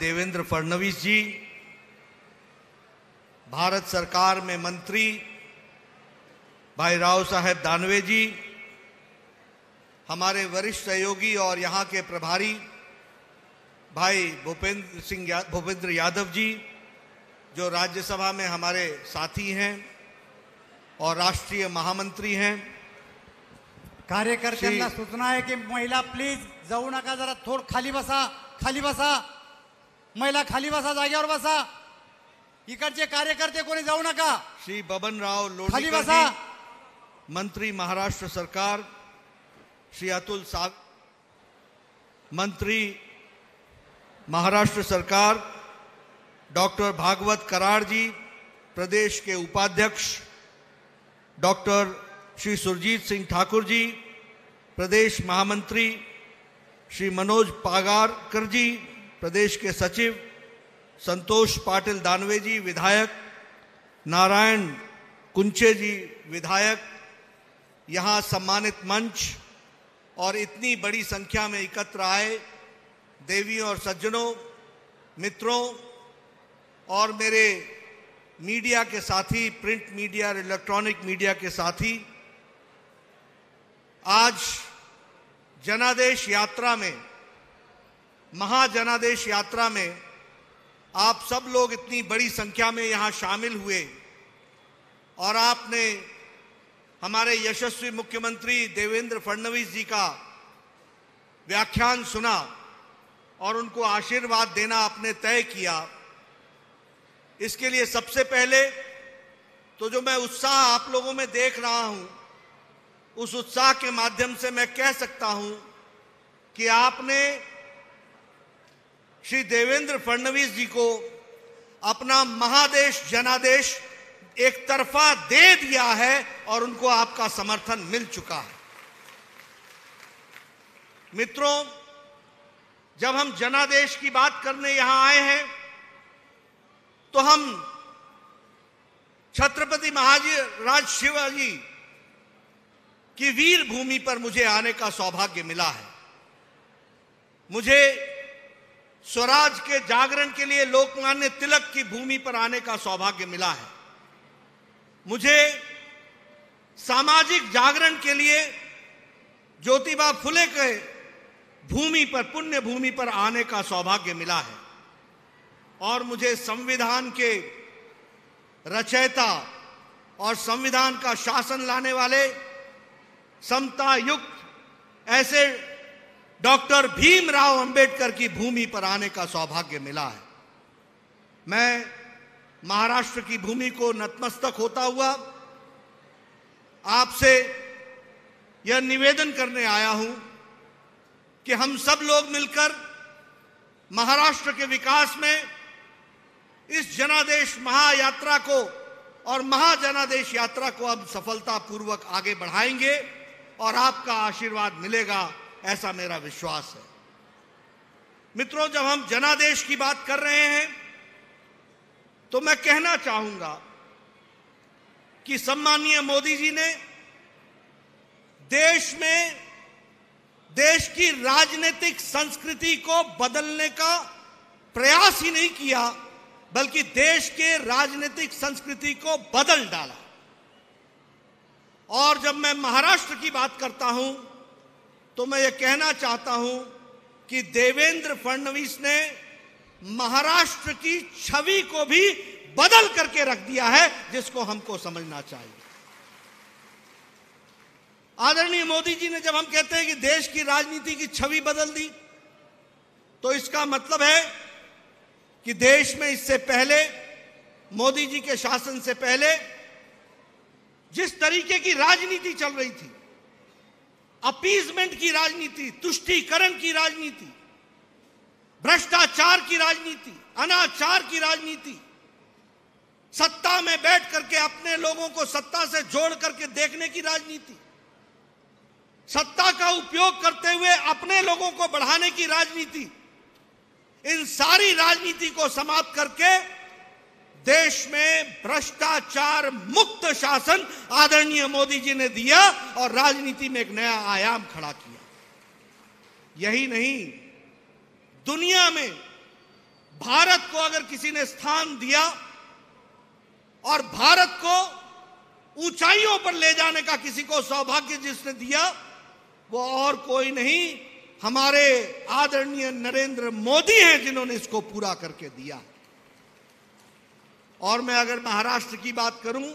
देवेंद्र फडणवीस जी भारत सरकार में मंत्री भाई राव साहेब दानवे जी हमारे वरिष्ठ सहयोगी और यहाँ के प्रभारी भाई भूपेंद्र सिंह या, भूपेंद्र यादव जी जो राज्यसभा में हमारे साथी हैं और राष्ट्रीय महामंत्री हैं। कार्यकर्त्यांना श्री- सूचना आहे की महिला प्लीज़ जाऊ नका जरा थोड खाली बसा खाली बसा. महिला खाली बसा जागेवर बसा. इकडचे कार्यकर्ते कोणी जाऊ नका. श्री बबन राव खाली बसा. मंत्री महाराष्ट्र सरकार श्री अतुल साव मंत्री महाराष्ट्र सरकार डॉक्टर भागवत कराड़ जी प्रदेश के उपाध्यक्ष डॉक्टर श्री सुरजीत सिंह ठाकुर जी प्रदेश महामंत्री श्री मनोज पागारकर जी प्रदेश के सचिव संतोष पाटिल दानवे जी, विधायक नारायण कुंचे जी, विधायक, यहाँ सम्मानित मंच और इतनी बड़ी संख्या में एकत्र आए देवियों और सज्जनों, मित्रों और मेरे मीडिया के साथी, प्रिंट मीडिया और इलेक्ट्रॉनिक मीडिया के साथी, आज जनादेश यात्रा में महाजनादेश यात्रा में आप सब लोग इतनी बड़ी संख्या में यहाँ शामिल हुए और आपने हमारे यशस्वी मुख्यमंत्री देवेंद्र फडणवीस जी का व्याख्यान सुना और उनको आशीर्वाद देना आपने तय किया। इसके लिए सबसे पहले तो जो मैं उत्साह आप लोगों में देख रहा हूँ, उस उत्साह के माध्यम से मैं कह सकता हूँ कि आपने श्री देवेंद्र फडणवीस जी को अपना महादेश, जनादेश एक तरफा दे दिया है और उनको आपका समर्थन मिल चुका है। मित्रों, जब हम जनादेश की बात करने यहाँ आए हैं तो हम छत्रपति महाजी राज शिवाजी की वीर भूमि पर मुझे आने का सौभाग्य मिला है। मुझे स्वराज के जागरण के लिए लोकमान्य तिलक की भूमि पर आने का सौभाग्य मिला है। मुझे सामाजिक जागरण के लिए ज्योतिबा फुले के भूमि पर, पुण्य भूमि पर आने का सौभाग्य मिला है। और मुझे संविधान के रचयिता और संविधान का शासन लाने वाले समता युक्त ऐसे डॉक्टर भीमराव अंबेडकर की भूमि पर आने का सौभाग्य मिला है। मैं महाराष्ट्र की भूमि को नतमस्तक होता हुआ आपसे यह निवेदन करने आया हूँ कि हम सब लोग मिलकर महाराष्ट्र के विकास में इस जनादेश महायात्रा को और महाजनादेश यात्रा को अब सफलतापूर्वक आगे बढ़ाएँगे और आपका आशीर्वाद मिलेगा। ऐसा मेरा विश्वास है। मित्रों, जब हम जनादेश की बात कर रहे हैं तो मैं कहना चाहूँगा कि सम्मानीय मोदी जी ने देश में देश की राजनीतिक संस्कृति को बदलने का प्रयास ही नहीं किया, बल्कि देश के राजनीतिक संस्कृति को बदल डाला। और जब मैं महाराष्ट्र की बात करता हूँ तो मैं ये कहना चाहता हूँ कि देवेंद्र फडणवीस ने महाराष्ट्र की छवि को भी बदल करके रख दिया है, जिसको हमको समझना चाहिए। आदरणीय मोदी जी ने जब हम कहते हैं कि देश की राजनीति की छवि बदल दी तो इसका मतलब है कि देश में इससे पहले, मोदी जी के शासन से पहले, जिस तरीके की राजनीति चल रही थी अपीजमेंट की राजनीति, तुष्टीकरण की राजनीति, भ्रष्टाचार की राजनीति, अनाचार की राजनीति, सत्ता में बैठ करके अपने लोगों को सत्ता से जोड़ करके देखने की राजनीति, सत्ता का उपयोग करते हुए अपने लोगों को बढ़ाने की राजनीति, इन सारी राजनीति को समाप्त करके देश में भ्रष्टाचार मुक्त शासन आदरणीय मोदी जी ने दिया और राजनीति में एक नया आयाम खड़ा किया। यही नहीं, दुनिया में भारत को अगर किसी ने स्थान दिया और भारत को ऊंचाइयों पर ले जाने का किसी को सौभाग्य जिसने दिया, वो और कोई नहीं। हमारे आदरणीय नरेंद्र मोदी हैं जिन्होंने इसको पूरा करके दिया। और मैं अगर महाराष्ट्र की बात करूँ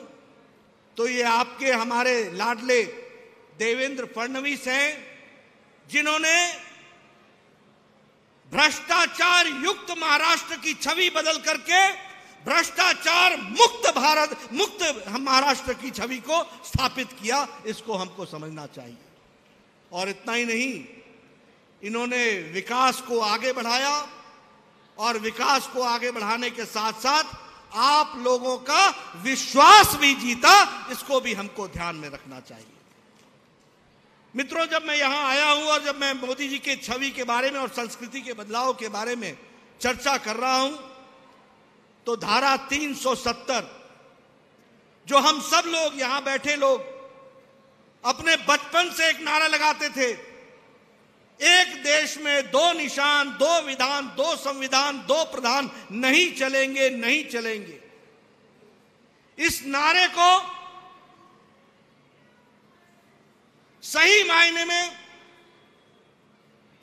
तो ये आपके हमारे लाडले देवेंद्र फडणवीस हैं, जिन्होंने भ्रष्टाचार युक्त महाराष्ट्र की छवि बदल करके भ्रष्टाचार मुक्त भारत, मुक्त महाराष्ट्र की छवि को स्थापित किया, इसको हमको समझना चाहिए। और इतना ही नहीं, इन्होंने विकास को आगे बढ़ाया, और विकास को आगे बढ़ाने के साथ साथ आप लोगों का विश्वास भी जीता, इसको भी हमको ध्यान में रखना चाहिए। मित्रों, जब मैं यहाँ आया हूँ और जब मैं मोदी जी के छवि के बारे में और संस्कृति के बदलाव के बारे में चर्चा कर रहा हूँ तो धारा 370 जो हम सब लोग, यहाँ बैठे लोग, अपने बचपन से एक नारा लगाते थे एक देश में दो निशान, दो विधान, दो संविधान, दो प्रधान नहीं चलेंगे नहीं चलेंगे। इस नारे को सही मायने में,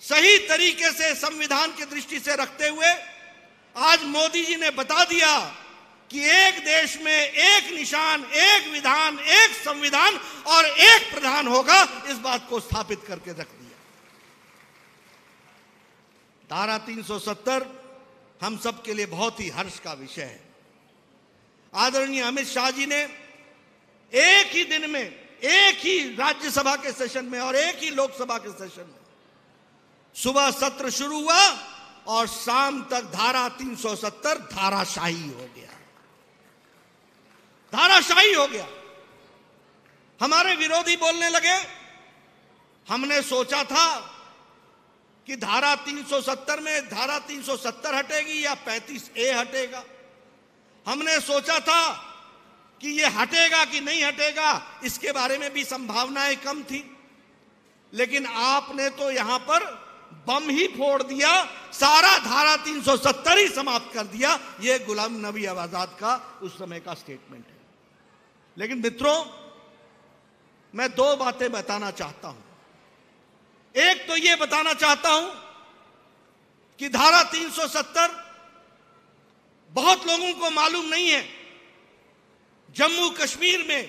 सही तरीके से, संविधान की दृष्टि से रखते हुए आज मोदी जी ने बता दिया कि एक देश में एक निशान, एक विधान, एक संविधान और एक प्रधान होगा, इस बात को स्थापित करके रख धारा 370 हम सब के लिए बहुत ही हर्ष का विषय है। आदरणीय अमित शाह जी ने एक ही दिन में, एक ही राज्यसभा के सेशन में और एक ही लोकसभा के सेशन में सुबह सत्र शुरू हुआ और शाम तक धारा 370 धाराशाही हो गया। धाराशाही हो गया। हमारे विरोधी बोलने लगे, हमने सोचा था कि धारा 370 में धारा 370 हटेगी या 35 ए हटेगा? हमने सोचा था कि ये हटेगा कि नहीं हटेगा, इसके बारे में भी संभावनाएँ कम थी। लेकिन आपने तो यहाँ पर बम ही फोड़ दिया, सारा धारा 370 ही समाप्त कर दिया। यह गुलाम नबी आज़ाद का उस समय का स्टेटमेंट है। लेकिन मित्रों, मैं दो बातें बताना चाहता हूँ। एक तो यह बताना चाहता हूँ कि धारा 370 बहुत लोगों को मालूम नहीं है, जम्मू कश्मीर में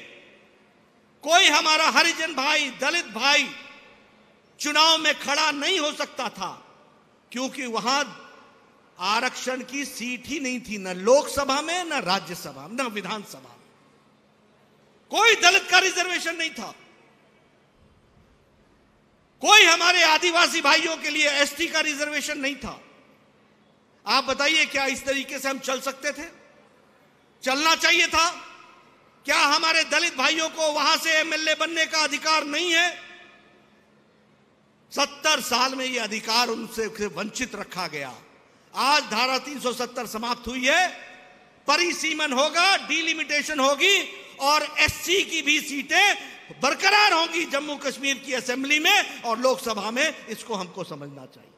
कोई हमारा हरिजन भाई, दलित भाई चुनाव में खड़ा नहीं हो सकता था, क्योंकि वहाँ आरक्षण की सीट ही नहीं थी, न लोकसभा में, न राज्यसभा में, न विधानसभा में। कोई दलित का रिजर्वेशन नहीं था। कोई हमारे आदिवासी भाइयों के लिए एसटी का रिजर्वेशन नहीं था। आप बताइए क्या इस तरीके से हम चल सकते थे? चलना चाहिए था। क्या हमारे दलित भाइयों को वहाँ से एमएलए बनने का अधिकार नहीं है? सत्तर साल में यह अधिकार उनसे वंचित रखा गया। आज धारा 370 समाप्त हुई है। परिसीमन होगा, डिलिमिटेशन होगी और एससी की भी सीटें बरकरार होंगी जम्मू कश्मीर की असेंबली में और लोकसभा में, इसको हमको समझना चाहिए।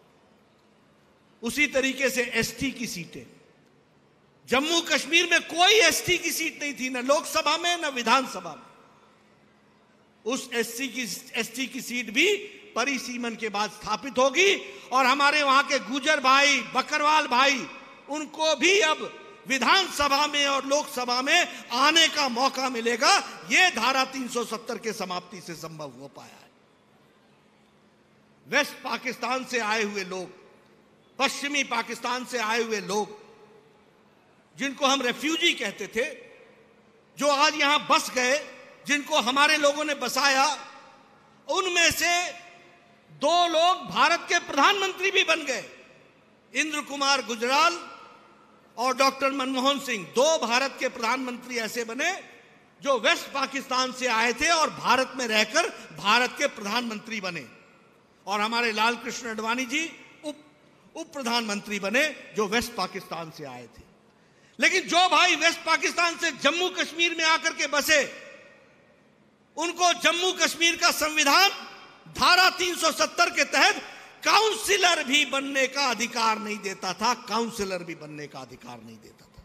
उसी तरीके से एसटी की सीटें। जम्मू कश्मीर में कोई एसटी की सीट नहीं थी, ना लोकसभा में, ना विधानसभा में। उस एससी की, एसटी की सीट भी परिसीमन के बाद स्थापित होगी और हमारे वहाँ के गुजर भाई, बकरवाल भाई, उनको भी अब विधानसभा में और लोकसभा में आने का मौका मिलेगा। यह धारा 370 के समाप्ति से संभव हो पाया है। वेस्ट पाकिस्तान से आए हुए लोग, पश्चिमी पाकिस्तान से आए हुए लोग, जिनको हम रेफ्यूजी कहते थे, जो आज यहाँ बस गए, जिनको हमारे लोगों ने बसाया, उनमें से दो लोग भारत के प्रधानमंत्री भी बन गए। इंद्र कुमार गुजराल और डॉक्टर मनमोहन सिंह, दो भारत के प्रधानमंत्री ऐसे बने जो वेस्ट पाकिस्तान से आए थे और भारत में रहकर भारत के प्रधानमंत्री बने। और हमारे लाल कृष्ण अडवाणी जी उप उप प्रधानमंत्री बने जो वेस्ट पाकिस्तान से आए थे। लेकिन जो भाई वेस्ट पाकिस्तान से जम्मू कश्मीर में आकर के बसे, उनको जम्मू कश्मीर का संविधान धारा 370 के तहत काउंसिलर भी बनने का अधिकार नहीं देता था, काउंसिलर भी बनने का अधिकार नहीं देता था।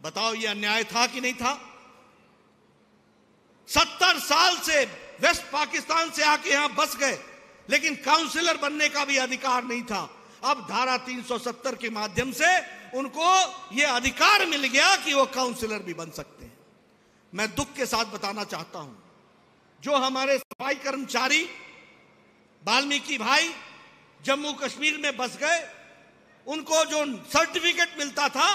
बताओ यह अन्याय था कि नहीं था? सत्तर साल से वेस्ट पाकिस्तान से आके यहाँ बस गए, लेकिन काउंसिलर बनने का भी अधिकार नहीं था। अब धारा 370 के माध्यम से उनको यह अधिकार मिल गया कि वो काउंसिलर भी बन सकते हैं। मैं दुख के साथ बताना चाहता हूँ, जो हमारे सफ़ाई कर्मचारी, वाल्मीकि भाई जम्मू कश्मीर में बस गए, उनको जो सर्टिफिकेट मिलता था,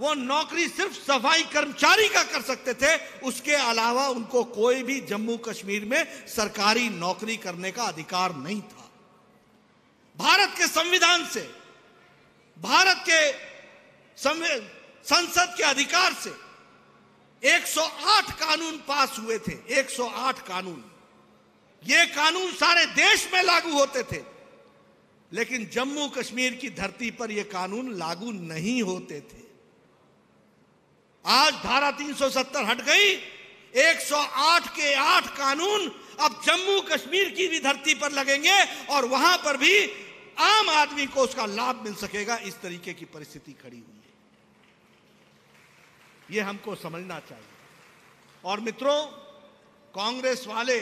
वो नौकरी सिर्फ़ सफ़ाई कर्मचारी का कर सकते थे, उसके अलावा उनको कोई भी जम्मू कश्मीर में सरकारी नौकरी करने का अधिकार नहीं था। भारत के संविधान से, भारत के संसद के अधिकार से 108 कानून पास हुए थे 108 कानून। ये कानून सारे देश में लागू होते थे। लेकिन जम्मू कश्मीर की धरती पर यह कानून लागू नहीं होते थे। आज धारा 370 हट गई 108 के 8 कानून अब जम्मू कश्मीर की भी धरती पर लगेंगे और वहाँ पर भी आम आदमी को उसका लाभ मिल सकेगा, इस तरीके की परिस्थिति खड़ी हुई है। यह हमको समझना चाहिए। और मित्रों, कांग्रेस वाले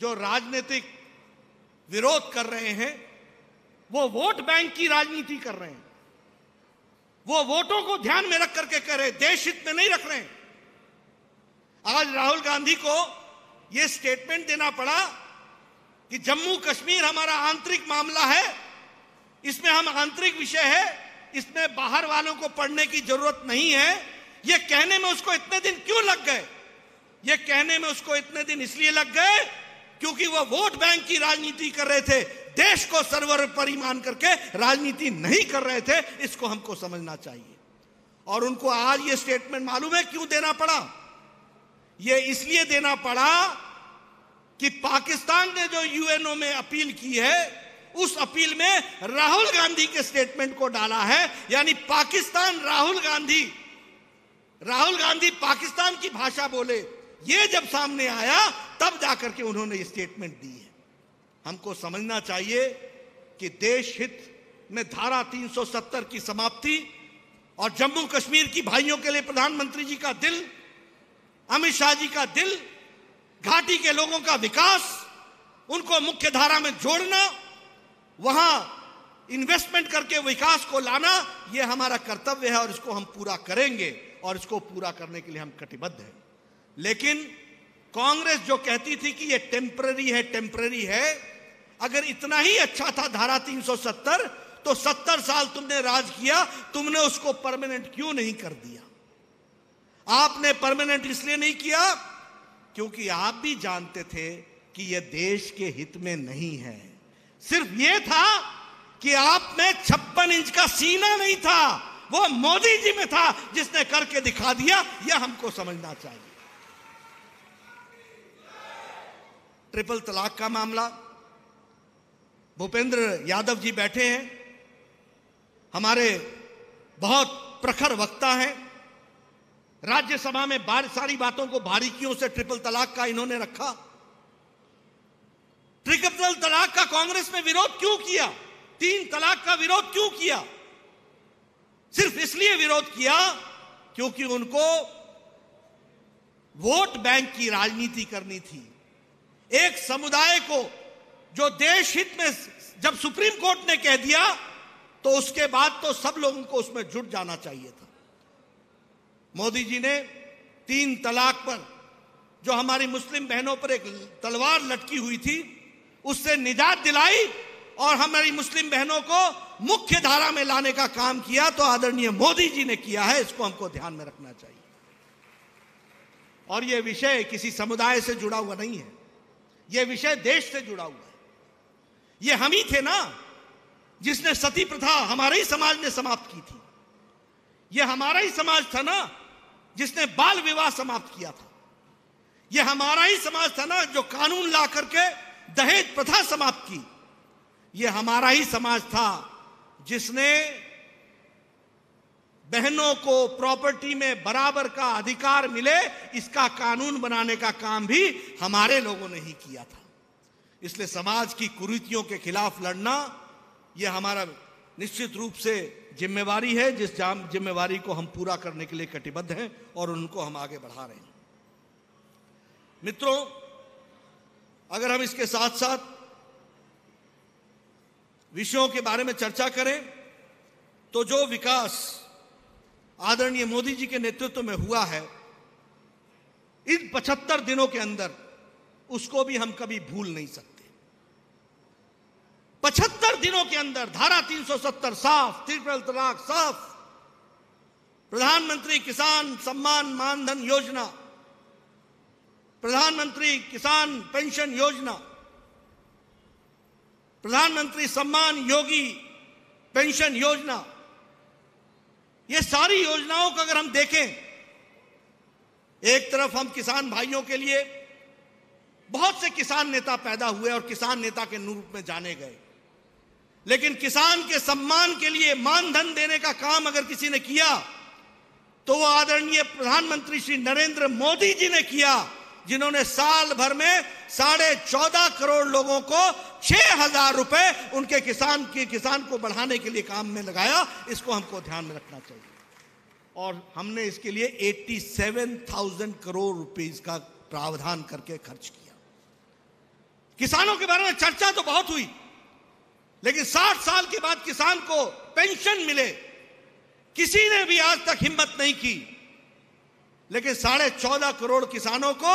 जो राजनीतिक विरोध कर रहे हैं वो वोट बैंक की राजनीति कर रहे हैं। वो वोटों को ध्यान में रख करके कह रहे देश हित में नहीं रख रहे हैं। आज राहुल गांधी को यह स्टेटमेंट देना पड़ा कि जम्मू कश्मीर हमारा आंतरिक मामला है, इसमें हम आंतरिक विषय है, इसमें बाहर वालों को पढ़ने की ज़रूरत नहीं है। यह कहने में उसको इतने दिन क्यों लग गए? यह कहने में उसको इतने दिन इसलिए लग गए क्योंकि वह वोट बैंक की राजनीति कर रहे थे। देश को सर्वर मान करके राजनीति नहीं कर रहे थे, इसको हमको समझना चाहिए। और उनको आज ये स्टेटमेंट मालूम है, क्यों देना पड़ा? ये इसलिए देना पड़ा कि पाकिस्तान ने जो यूएनओ में अपील की है, उस अपील में राहुल गांधी के स्टेटमेंट को डाला है। यानी पाकिस्तान राहुल गांधी राहुल गांधी पाकिस्तान की भाषा बोले। ये जब सामने आया, तब जाकर के उन्होंने स्टेटमेंट दी। हमको समझना चाहिए कि देश हित में धारा 370 की समाप्ति और जम्मू कश्मीर की भाइयों के लिए प्रधानमंत्री जी का दिल, अमित शाह जी का दिल, घाटी के लोगों का विकास, उनको मुख्य धारा में जोड़ना, वहाँ इन्वेस्टमेंट करके विकास को लाना यह हमारा कर्तव्य है और इसको हम पूरा करेंगे और इसको पूरा करने के लिए हम कटिबद्ध हैं। लेकिन कांग्रेस जो कहती थी कि यह टेम्पररी है टेम्पररी है अगर इतना ही अच्छा था धारा 370 तो 70 साल तुमने राज किया, तुमने उसको परमानेंट क्यों नहीं कर दिया? आपने परमानेंट इसलिए नहीं किया क्योंकि आप भी जानते थे कि यह देश के हित में नहीं है। सिर्फ़ यह था कि आप में छप्पन इंच का सीना नहीं था, वो मोदी जी में था जिसने करके दिखा दिया, यह हमको समझना चाहिए। ट्रिपल तलाक का मामला भूपेंद्र यादव जी बैठे हैं। हमारे बहुत प्रखर वक्ता हैं। राज्यसभा में बार, सारी बातों को बारीकियों से ट्रिपल तलाक का इन्होंने रखा। ट्रिपल तलाक का कांग्रेस में विरोध क्यों किया? तीन तलाक का विरोध क्यों किया? सिर्फ़ इसलिए विरोध किया क्योंकि उनको वोट बैंक की राजनीति करनी थी। एक समुदाय को जो देश हित में जब सुप्रीम कोर्ट ने कह दिया तो उसके बाद तो सब लोगों को उसमें जुट जाना चाहिए था। मोदी जी ने तीन तलाक पर, जो हमारी मुस्लिम बहनों पर एक तलवार लटकी हुई थी, उससे निजात दिलाई और हमारी मुस्लिम बहनों को मुख्य धारा में लाने का काम किया तो आदरणीय मोदी जी ने किया है, इसको हमको ध्यान में रखना चाहिए। और यह विषय किसी समुदाय से जुड़ा हुआ नहीं है। यह विषय देश से जुड़ा हुआ है। ये हम ही थे ना, जिसने सती प्रथा हमारे ही समाज ने समाप्त की थी। यह हमारा ही समाज था ना, जिसने बाल विवाह समाप्त किया था। यह हमारा ही समाज था ना, जो कानून ला करके दहेज प्रथा समाप्त की। यह हमारा ही समाज था, जिसने बहनों को प्रॉपर्टी में बराबर का अधिकार मिले, इसका कानून बनाने का काम भी हमारे लोगों ने ही किया था। इसलिए समाज की कुरीतियों के खिलाफ लड़ना, यह हमारा निश्चित रूप से जिम्मेवारी है, जिस जिम्मेवारी को हम पूरा करने के लिए कटिबद्ध हैं और उनको हम आगे बढ़ा रहे हैं। मित्रों, अगर हम इसके साथ साथ विषयों के बारे में चर्चा करें तो जो विकास आदरणीय मोदी जी के नेतृत्व में हुआ है, इन पचहत्तर दिनों के अंदर उसको भी हम कभी भूल नहीं सकते। पचहत्तर दिनों के अंदर, धारा 370 साफ़ त्रिपल तलाक, साफ़। प्रधानमंत्री किसान सम्मान मानधन योजना। प्रधानमंत्री किसान पेंशन योजना। प्रधानमंत्री सम्मान योगी पेंशन योजना। ये सारी योजनाओं को अगर हम देखें, एक तरफ़ हम किसान भाइयों के लिए बहुत से किसान नेता पैदा हुए और किसान नेता के रूप में जाने गए। लेकिन किसान के सम्मान के लिए मानधन देने का काम अगर किसी ने किया तो वो आदरणीय प्रधानमंत्री श्री नरेंद्र मोदी जी ने किया जिन्होंने साल भर में साढ़े चौदह करोड़ लोगों को छह हज़ार रुपए उनके किसान के किसान को बढ़ाने के लिए काम में लगाया। इसको हमको ध्यान में रखना चाहिए। और हमने इसके लिए 87,000 करोड़ रुपीस का प्रावधान करके खर्च किया। किसानों के बारे में चर्चा तो बहुत हुई, लेकिन 60 साल के बाद किसान को पेंशन मिले। किसी ने भी आज तक हिम्मत नहीं की, लेकिन साढ़े चौदह करोड़ किसानों को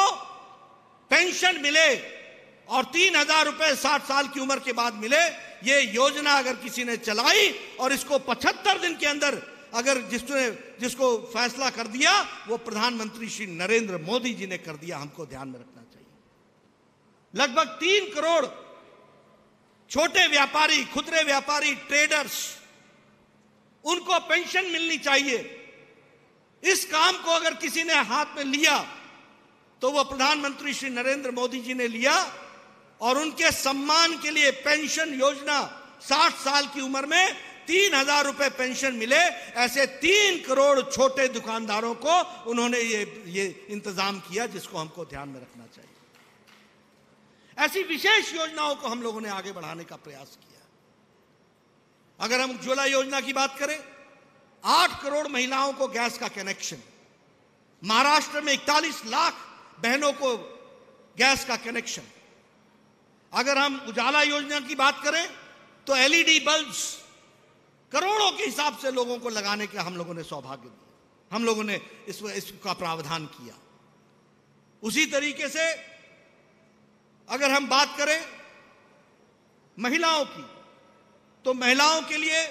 पेंशन मिले और तीन हज़ार रुपए साठ साल की उम्र के बाद मिले। ये योजना अगर किसी ने चलाई और इसको पचहत्तर दिन के अंदर अगर जिसने, जिसको फैसला कर दिया, वो प्रधानमंत्री श्री नरेंद्र मोदी जी ने कर दिया, हमको ध्यान में रखना चाहिए। लगभग तीन करोड़ छोटे व्यापारी, खुदरे व्यापारी ट्रेडर्स उनको पेंशन मिलनी चाहिए। इस काम को अगर किसी ने हाथ में लिया तो वह प्रधानमंत्री श्री नरेंद्र मोदी जी ने लिया, और उनके सम्मान के लिए पेंशन योजना 60 साल की उम्र में तीन हज़ार रुपए पेंशन मिले, ऐसे तीन करोड़ छोटे दुकानदारों को उन्होंने ये ये इंतज़ाम किया, जिसको हमको ध्यान में रखना चाहिए। ऐसी विशेष योजनाओं को हम लोगों ने आगे बढ़ाने का प्रयास किया। अगर हम उज्ज्वला योजना की बात करें, आठ करोड़ महिलाओं को गैस का कनेक्शन, महाराष्ट्र में इकतालीस लाख बहनों को गैस का कनेक्शन। अगर हम उजाला योजना की बात करें तो एलईडी बल्ब्स करोड़ों के हिसाब से लोगों को लगाने के हम लोगों ने सौभाग्य दिया। हम लोगों ने इस, इसका प्रावधान किया। उसी तरीके से अगर हम बात करें महिलाओं की तो महिलाओं के लिए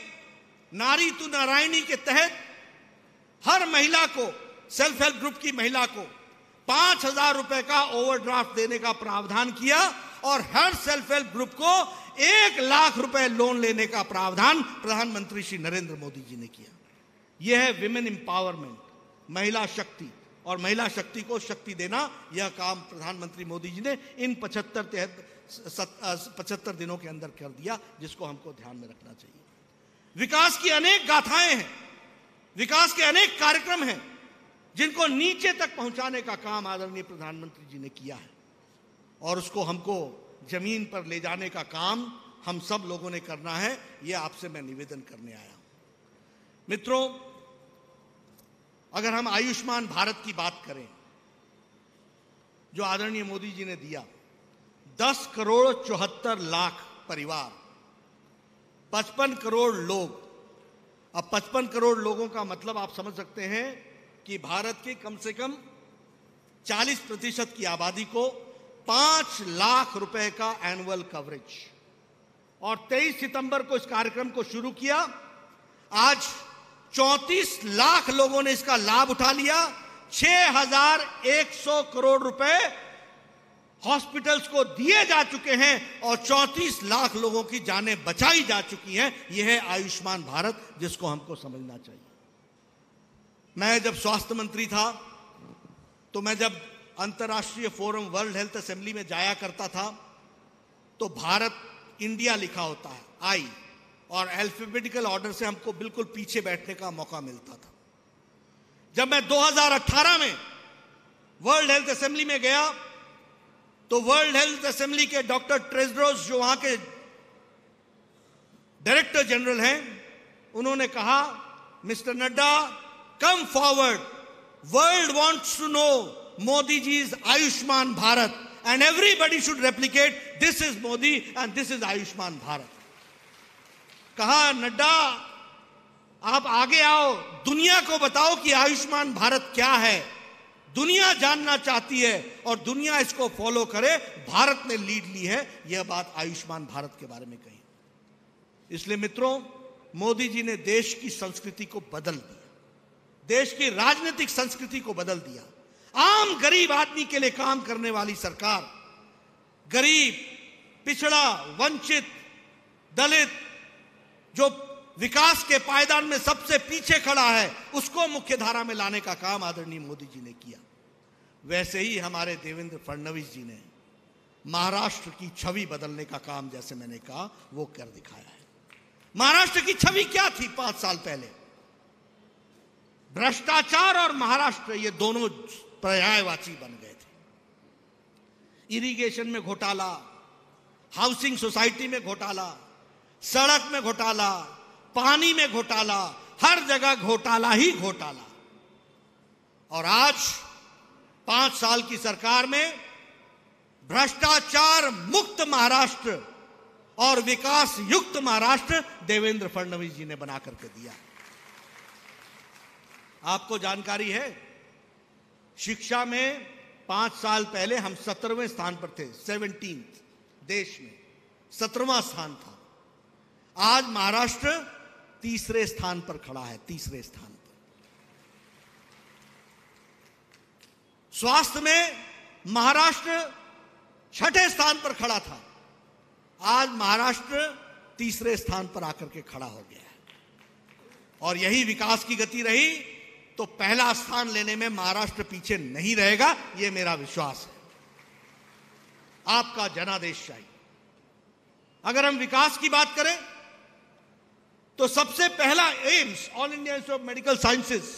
नारी तु नारायणी के तहत हर महिला को, सेल्फ हेल्प ग्रुप की महिला को पाँच हज़ार रुपए का ओवरड्राफ्ट देने का प्रावधान किया और हर सेल्फ हेल्प ग्रुप को एक लाख रुपए लोन लेने का प्रावधान प्रधानमंत्री श्री नरेंद्र मोदी जी ने किया। यह है विमेन एम्पावरमेंट महिला शक्ति। और महिला शक्ति को शक्ति देना, यह काम प्रधानमंत्री मोदी जी ने इन पचहत्तर तहत पचहत्तर दिनों के अंदर कर दिया, जिसको हमको ध्यान में रखना चाहिए। विकास की अनेक गाथाएँ हैं, विकास के अनेक कार्यक्रम हैं, जिनको नीचे तक पहुँचाने का काम आदरणीय प्रधानमंत्री जी ने किया है। और उसको हमको ज़मीन पर ले जाने का काम हम सब लोगों ने करना है यह आपसे मैं निवेदन करने आया हूँ। मित्रों अगर हम आयुष्मान भारत की बात करें, जो आदरणीय मोदी जी ने दिया, दस करोड़ चौहत्तर लाख परिवार, पचपन करोड़ लोग, अब पचपन करोड़ लोगों का मतलब आप समझ सकते हैं कि भारत के कम से कम 40 प्रतिशत की आबादी को पाँच लाख रुपए का एनुअल कवरेज और 23 सितंबर को इस कार्यक्रम को शुरू किया। आज 34 लाख लोगों ने इसका लाभ उठा लिया। 6100 करोड़ रुपए हॉस्पिटल्स को दिए जा चुके हैं और 34 लाख लोगों की जानें बचाई जा चुकी हैं। यह है आयुष्मान भारत, जिसको हमको समझना चाहिए। मैं जब स्वास्थ्य मंत्री था तो मैं जब अंतर्राष्ट्रीय फोरम वर्ल्ड हेल्थ असेंबली में जाया करता था तो भारत इंडिया लिखा होता है, आई। और अल्फाबेटिकल ऑर्डर से हमको बिल्कुल पीछे बैठने का मौका मिलता था। जब मैं 2018 में वर्ल्ड हेल्थ असेंबली में गया तो वर्ल्ड हेल्थ असेंबली के डॉक्टर ट्रेजरोस जो वहाँ के डायरेक्टर जनरल हैं, उन्होंने कहा, mister Nadda come forward world wants to know Modi ji is Ayushman Bharat and everybody should replicate this is Modi and this is Ayushman Bharat. कहा, नड्डा, आप आगे आओ, दुनिया को बताओ कि आयुष्मान भारत क्या है। दुनिया जानना चाहती है और दुनिया इसको फॉलो करे। भारत ने लीड ली है, यह बात आयुष्मान भारत के बारे में कही। इसलिए मित्रों, मोदी जी ने देश की संस्कृति को बदल दिया। देश की राजनीतिक संस्कृति को बदल दिया। आम गरीब आदमी के लिए काम करने वाली सरकार, गरीब, पिछड़ा, वंचित, दलित जो विकास के पायदान में सबसे पीछे खड़ा है, उसको मुख्य धारा में लाने का काम आदरणीय मोदी जी ने किया। वैसे ही हमारे देवेंद्र फडणवीस जी ने महाराष्ट्र की छवि बदलने का काम, जैसे मैंने कहा, वो कर दिखाया है। महाराष्ट्र की छवि क्या थी पाँच साल पहले? भ्रष्टाचार और महाराष्ट्र, ये दोनों पर्यायवाची बन गए थे। इरिगेशन में घोटाला, हाउसिंग सोसाइटी में घोटाला सड़क में घोटाला, पानी में घोटाला, हर जगह घोटाला ही घोटाला। और आज, पाँच साल की सरकार में भ्रष्टाचार मुक्त महाराष्ट्र और विकास युक्त महाराष्ट्र देवेंद्र फडणवीस जी ने बना करके दिया। आपको जानकारी है, शिक्षा में पाँच साल पहले हम सत्रहवें स्थान पर थे सेवनटीन देश में। सत्रहवा स्थान था। आज महाराष्ट्र तीसरे स्थान पर खड़ा है, तीसरे स्थान पर। स्वास्थ्य में महाराष्ट्र छठे स्थान पर खड़ा था। आज महाराष्ट्र तीसरे स्थान पर आकर के खड़ा हो गया है। और यही विकास की गति रही तो पहला स्थान लेने में महाराष्ट्र पीछे नहीं रहेगा यह मेरा विश्वास है। आपका जनादेश चाहिए। अगर हम विकास की बात करें तो सबसे पहला AIIMS all India institute of medical sciences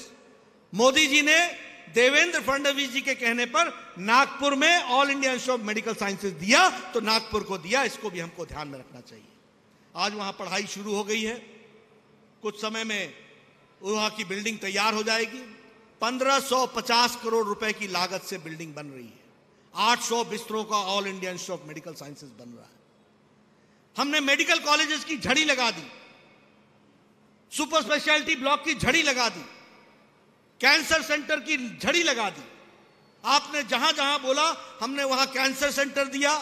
Modi ji ने देवेंद्र फडणवीस जी के कहने पर नागपुर में all India institute of medical sciences दिया तो नागपुर को दिया, इसको भी हमको ध्यान में रखना चाहिए। आज वहाँ पढ़ाई शुरू हो गई है। कुछ समय में वहाँ की बिल्डिंग तैयार हो जाएगी। 1550 करोड़ रुपए की लागत से बिल्डिंग बन रही है। 800 बिस्तरों का all India institute of medical sciences बन रहा है। हमने मेडिकल कॉलेजेस की झड़ी लगा दी। सुपर स्पेशलिटी ब्लॉक की झड़ी लगा दी, कैंसर सेंटर की झड़ी लगा दी। आपने जहाँ जहाँ बोला, हमने वहाँ कैंसर सेंटर दिया,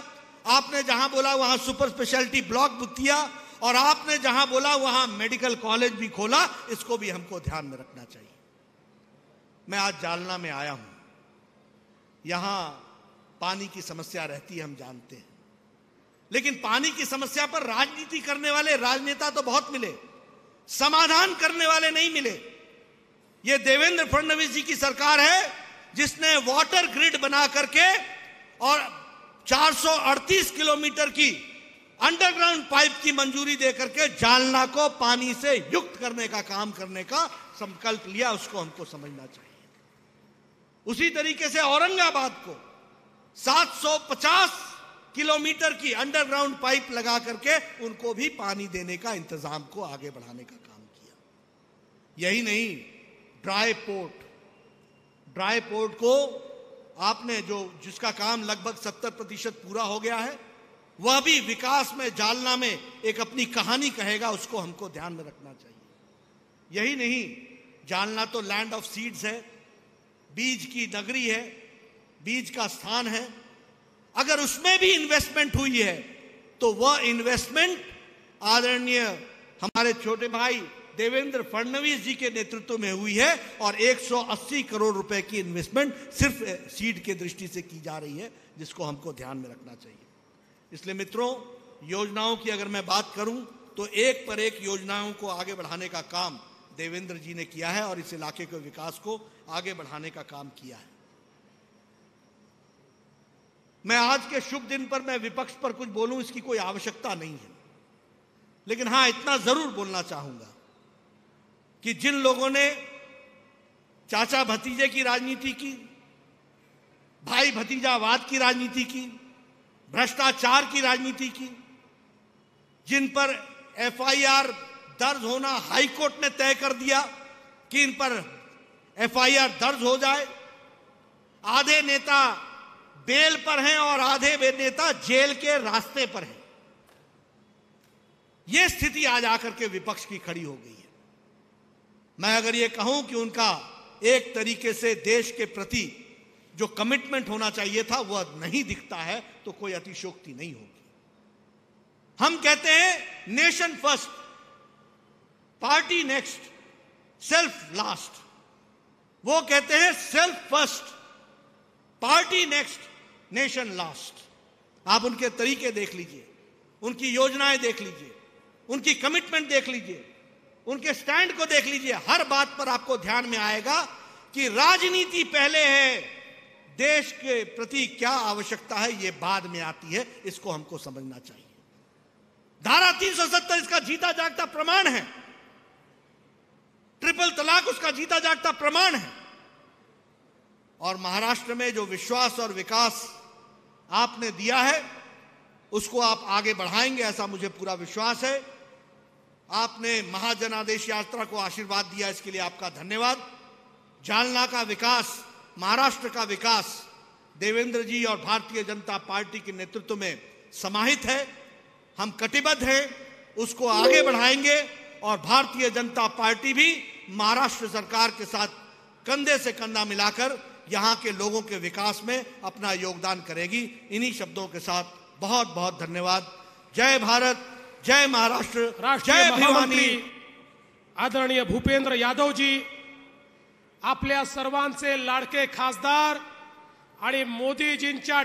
आपने जहाँ बोला वहाँ सुपर स्पेशलिटी ब्लॉक दिया और आपने जहाँ बोला वहाँ मेडिकल कॉलेज भी खोला, इसको भी हमको ध्यान में रखना चाहिए। मैं आज जालना में आया हूँ। यहाँ पानी की समस्या रहती है, हम जानते हैं। लेकिन पानी की समस्या पर राजनीति करने वाले राजनेता तो बहुत मिले। समाधान करने वाले नहीं मिले। यह देवेंद्र फडणवीस जी की सरकार है, जिसने वाटर ग्रिड बना करके और 438 किलोमीटर की अंडरग्राउंड पाइप की मंजूरी देकर के जालना को पानी से युक्त करने का काम करने का संकल्प लिया, उसको हमको समझना चाहिए। उसी तरीके से औरंगाबाद को 750 किलोमीटर की अंडरग्राउंड पाइप लगा करके उनको भी पानी देने का इंतज़ाम को आगे बढ़ाने का काम किया। यही नहीं ड्राई पोर्ट ड्राई पोर्ट को आपने जो, जिसका काम लगभग सत्तर प्रतिशत पूरा हो गया है, वह भी विकास में, जालना में एक अपनी कहानी कहेगा, उसको हमको ध्यान में रखना चाहिए। यही नहीं, जालना तो लैंड ऑफ़ सीड्स है, बीज की नगरी है, बीज का स्थान है अगर उसमें भी इन्वेस्टमेंट हुई है तो वह इन्वेस्टमेंट आदरणीय हमारे छोटे भाई देवेंद्र फडणवीस जी के नेतृत्व में हुई है और 180 करोड़ रुपए की इन्वेस्टमेंट सिर्फ़ सीड के दृष्टि से की जा रही है, जिसको हमको ध्यान में रखना चाहिए। इसलिए मित्रों, योजनाओं की अगर मैं बात करूँ तो एक पर एक योजनाओं को आगे बढ़ाने का काम देवेंद्र जी ने किया है और इस इलाके के विकास को आगे बढ़ाने का काम किया है। मैं आज के शुभ दिन पर मैं विपक्ष पर कुछ बोलूँ, इसकी कोई आवश्यकता नहीं है। लेकिन हाँ, इतना ज़रूर बोलना चाहूँगा कि जिन लोगों ने चाचा भतीजे की राजनीति की, भाई भतीजावाद की राजनीति की, भ्रष्टाचार की राजनीति की, जिन पर एफआईआर दर्ज होना हाईकोर्ट ने तय कर दिया कि इन पर एफआईआर दर्ज हो जाए, आधे नेता बेल पर हैं और आधे वे नेता जेल के रास्ते पर हैं। यह स्थिति आज आकर के विपक्ष की खड़ी हो गई है। मैं अगर यह कहूँ कि उनका एक तरीके से देश के प्रति जो कमिटमेंट होना चाहिए था, वह नहीं दिखता है तो कोई अतिशोक्ति नहीं होगी। हम कहते हैं nation first party next self last वो कहते हैं self first party next nation last. आप उनके तरीके देख लीजिए, उनकी योजनाएँ देख लीजिए, उनकी कमिटमेंट देख लीजिए, उनके स्टैंड को देख लीजिए, हर बात पर आपको ध्यान में आएगा कि राजनीति पहले है, देश के प्रति क्या आवश्यकता है यह बाद में आती है, इसको हमको समझना चाहिए। धारा 370 इसका जीता जागता प्रमाण है। ट्रिपल तलाक उसका जीता जागता प्रमाण है। और महाराष्ट्र में जो विश्वास और विकास आपने दिया है, उसको आप आगे बढ़ाएँगे, ऐसा मुझे पूरा विश्वास है। आपने महाजनादेश यात्रा को आशीर्वाद दिया, इसके लिए आपका धन्यवाद। जालना का विकास, महाराष्ट्र का विकास, देवेंद्र जी और भारतीय जनता पार्टी के नेतृत्व में समाहित है। हम कटिबद्ध हैं, उसको आगे बढ़ाएँगे और भारतीय जनता पार्टी भी महाराष्ट्र सरकार के साथ कंधे से कंधा मिलाकर यहाँ के लोगों के विकास में अपना योगदान करेगी। इन्हीं शब्दों के साथ बहुत बहुत धन्यवाद। जय भारत जय महाराष्ट्र राष्ट्रीय जय भिवानी। आदरणीय भूपेंद्र यादव यादवजी आपल्या सर्वांचे लाडके खासदार आणि मोदीजींच्या